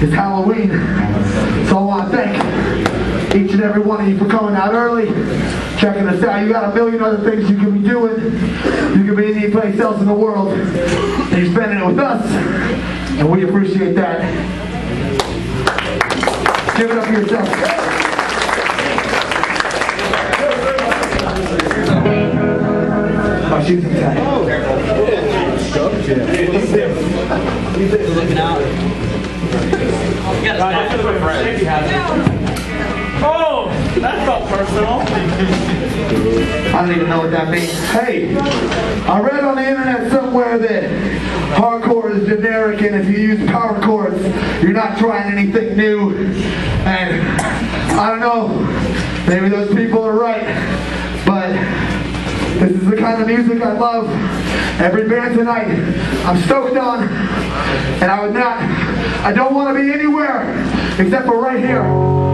Is Halloween. So I want to thank each and every one of you for coming out early, checking us out. You got a million other things you can be doing. You can be any place else in the world. And you're spending it with us. And we appreciate that. Give it up for yourself. Oh, she's inside. looking out. Oh, that felt personal. I don't even know what that means. Hey, I read on the internet somewhere that hardcore is generic and if you use power chords, you're not trying anything new. And I don't know, maybe those people are right, but this is the kind of music I love. Every band tonight, I'm stoked on, and I would not, I don't want to be anywhere except for right here.